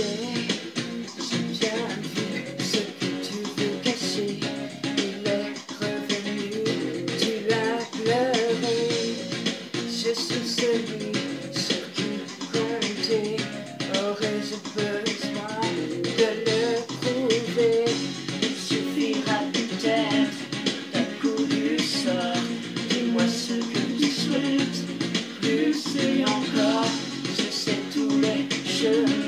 Tiens, ce que tu peux cacher, il est revenu, tu l'as pleuré, je suis celui, ce qui comptait, aurais-je besoin de le prouver il suffira de terre, d'un coup du sort, dis-moi ce que tu souhaites, tu sais encore, je sais tous les choses.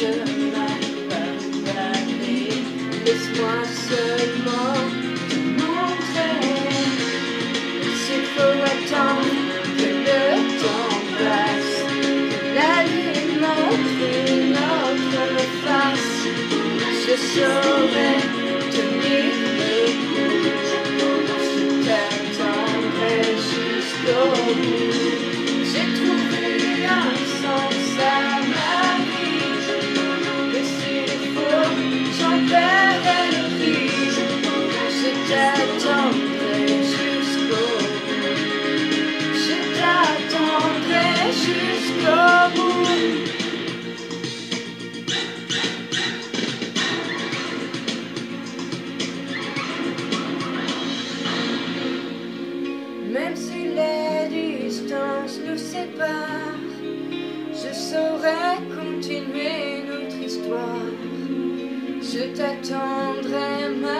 je. Laisse-moi seulement te montrer. S'il faut attendre que le temps passe, la vie montre notre face, je saurai tenir le coup. J'ai trouvé un sens à si les distances nous séparent, je saurai continuer notre histoire. Je t'attendrai ma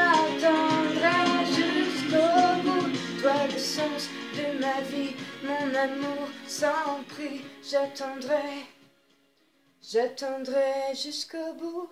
Mon amour sans prix, j'attendrai, j'attendrai jusqu'au bout.